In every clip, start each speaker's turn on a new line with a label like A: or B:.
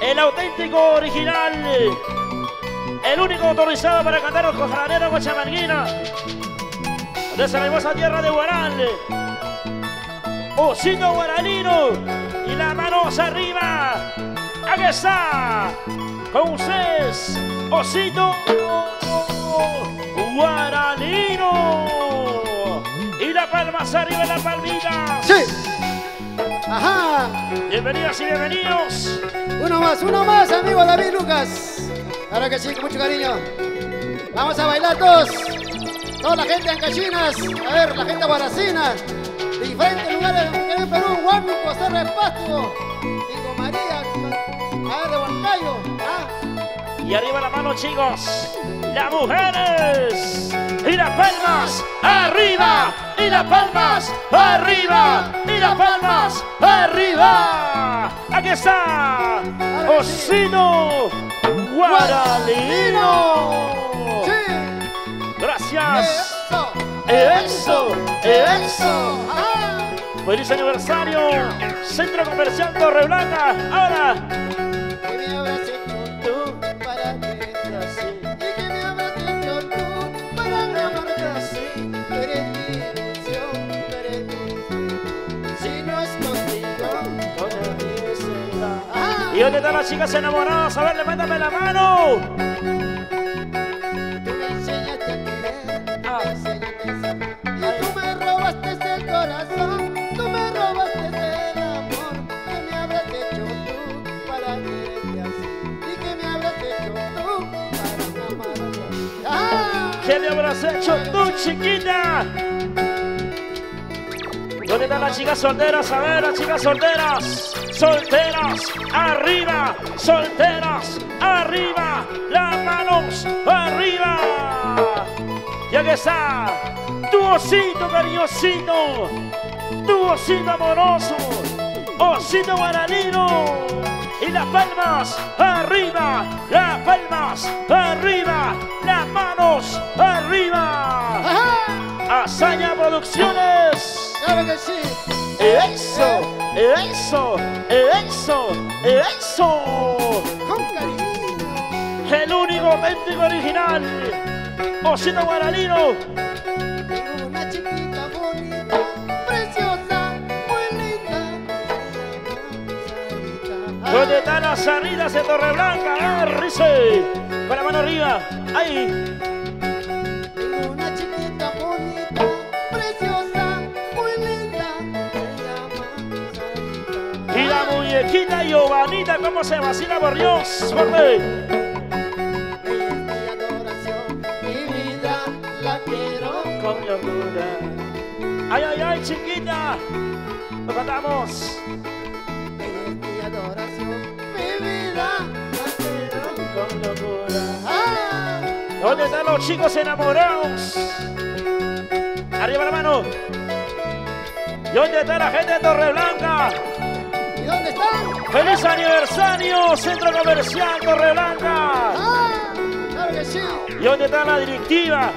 A: el auténtico original, el único autorizado para cantar los cojaraneros Guachamanguina, de esa hermosa tierra de Guaral. Osito Guaralino y las manos arriba. Aquí está, con ustedes, Osito Guaralino. Y la palmas arriba, la palmita.
B: Sí. Ajá.
A: Bienvenidas y bienvenidos.
B: Uno más, uno más, amigo David Lucas. Claro que sí, con mucho cariño. Vamos a bailar todos. Toda la gente en Cachinas. A ver, la gente guaracina. De diferentes lugares en Perú. Huánuco, Cerro de Pasto. Tingo María. A ver, de Huancayo. ¿ah?
A: Y arriba la mano, chicos. Las mujeres. Y las palmas arriba. Y las palmas arriba. Y las palmas arriba. Aquí está. Osito Guaralino.
B: Sí.
A: Gracias.
B: Eso.
A: Eso. Eso.
B: Ah.
A: Feliz aniversario. Centro Comercial Torreblanca. Ahora.
B: ¿Y
A: dónde están las chicas enamoradas? A ver, levántame la mano.
B: Tú me enseñaste a querer,
A: Ah.
B: me enseñaste a amar. Y tú me robaste ese corazón, tú me robaste el amor. ¿Qué me habrás hecho tú para quererte así? ¿Y qué me habrás hecho tú para amarte así? ¡Ah!
A: ¿Qué le habrás hecho tú, chiquita? ¿Dónde están las chicas solteras? A ver, las chicas solteras. Solteras, arriba. Solteras, arriba. Las manos arriba. Y aquí está. Tu osito cariñosito. Tu osito amoroso. Osito guaralino. Y las palmas arriba. Las palmas arriba. Las manos arriba. Hazaña Producciones.
B: ¡Claro que sí!
A: Eso, eso, eso, eso.
B: ¡Con cariño!
A: El único auténtico original. Osito Guaralino.
B: Tengo una chiquita bonita, preciosa, muy linda.
A: ¿Dónde están las salidas de Torreblanca? Rice. Con la mano arriba. Ahí. Muñequita Giovanita, ¿cómo se vacila por Dios? Ay, ay, ay, chiquita. Lo cantamos. ¿Dónde están los chicos enamorados? Arriba la mano. ¿Y dónde está la gente de Torreblanca? ¡Feliz aniversario, Centro Comercial Torreblanca!
B: ¡Ah!
A: ¿Y dónde está la directiva?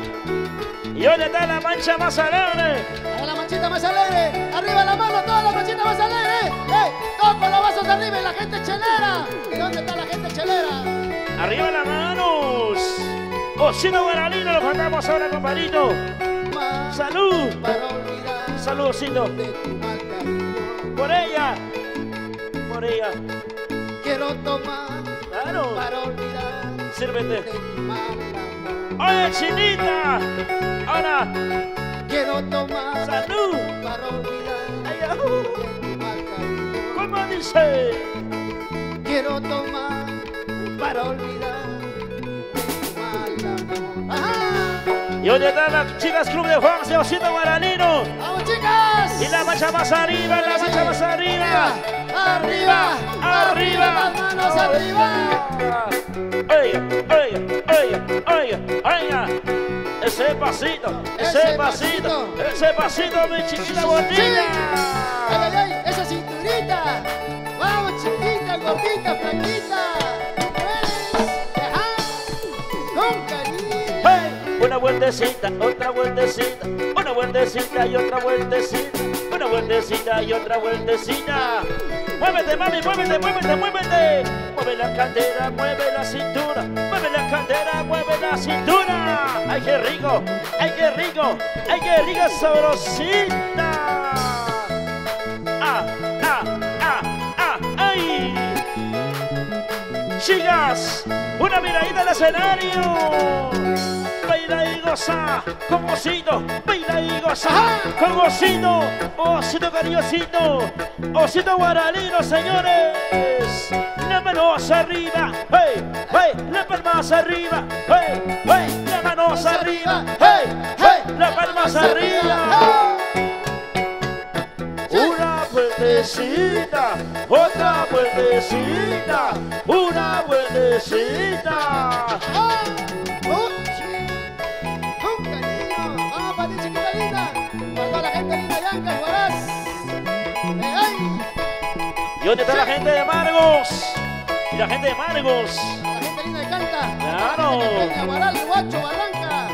A: ¿Y dónde está la mancha más alegre?
B: A la manchita más alegre, arriba la mano, toda la manchita más alegre. ¡Ey! Todos con los vasos arriba y la gente chelera. ¿Y dónde está la gente chelera?
A: ¡Arriba las manos! Osito Guaralino, lo cantamos ahora, compadrito. ¡Salud!
B: para olvidar de tu.
A: ¡Por ella!
B: Quiero tomar
A: ¡Claro!
B: para olvidar
A: ¡Sírvete! ¡Oye, chinita! Ahora,
B: Quiero tomar
A: ¡salud!
B: para olvidar
A: ¡Ay. ¿Cómo dice?
B: Quiero tomar para olvidar de tu mal amor. ¡Ajá!
A: ¿Y dónde están las chicas Club de Juan Guaralino?
B: ¡Vamos, chicas!
A: Y la mancha más arriba, la mancha más arriba.
B: Arriba, arriba, las manos arriba.
A: Oiga, oiga, oiga, oiga. Ese pasito, ese pasito, ese pasito, mi chiquita bonita.
B: Ay, ay, ay, esa cinturita. Vamos, chiquita, gordita, flaquita.
A: Vueltecita, otra vueltecita, una vueltecita y otra vueltecita, una vueltecita y otra vueltecita. Muévete, mami, muévete, muévete, muévete. Mueve la cadera, mueve la cintura. Mueve la cadera, mueve la cintura. ¡Ay, qué rico! ¡Ay, qué rico! ¡Ay, qué rica sabrosita! ¡Ah, ah, ah, ah! ¡Ay! Chicas, una miradita al escenario. Baila y goza con osito, baila y goza con osito, osito cariñosito, osito guaralino, señores. La manos arriba, hey, hey, la palmas arriba, hey, hey, la manos arriba, hey, hey, la palmas arriba. Una vueltecita, otra vueltecita, una vueltecita. Dónde está la gente de Margos? ¿Y la gente de Margos?
B: La gente linda de Canta.
A: Claro.
B: La gente de Guaral, Guacho, Barranca.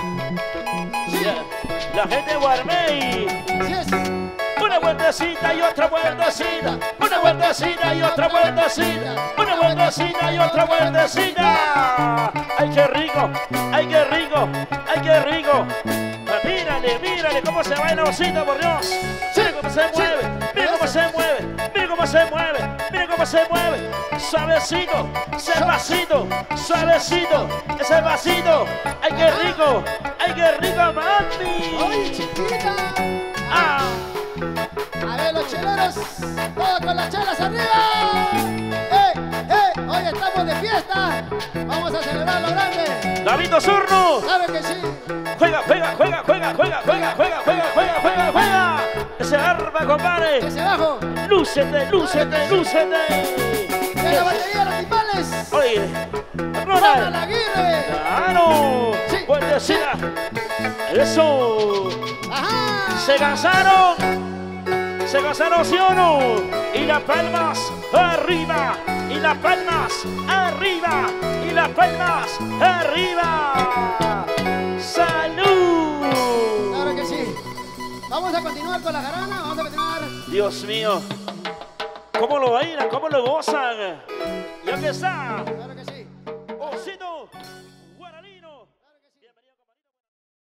B: Sí,
A: La, la gente de Guarmey.
B: es.
A: Una vueltecita y otra vueltecita. Una vueltecita y otra vueltecita. Una vueltecita y otra vueltecita. ¡Ay, qué rico! ¡Ay, qué rico! ¡Ay, qué rico! Mírale, mírale cómo se baila osita, por Dios. Mira cómo se mueve, se mueve, mira cómo se mueve. Suavecito, suavecito, suavecito, ese vasito. ¡Ay, qué rico! ¡Ay, qué rico, mami!
B: ¡Ay, chiquita!
A: ¡Ah!
B: A ver, los cheleros, todos con las chelas arriba. ¡Eh, eh! Hoy estamos de fiesta. Vamos a celebrar lo grande.
A: David Osorno.
B: Claro que sí.
A: Juega, juega, juega, juega, juega, juega, juega, juega, juega, juega, juega. Ese arma, compadre.
B: Ese bajo.
A: Lúcete, lúcete, lúcete.
B: De la batería de los timbales.
A: Oye, Ronald.
B: Aguirre.
A: Claro.
B: Sí.
A: Buenecida. Eso.
B: Ajá.
A: Se cansaron. Se cansaron, ¿sí o no? Y las palmas arriba. Y las palmas arriba. Y las palmas arriba. ¡Salud!
B: Claro que sí. Vamos a continuar con la jarana. Vamos a continuar.
A: Dios mío, ¿cómo lo bailan? ¿Cómo lo gozan? Y aquí está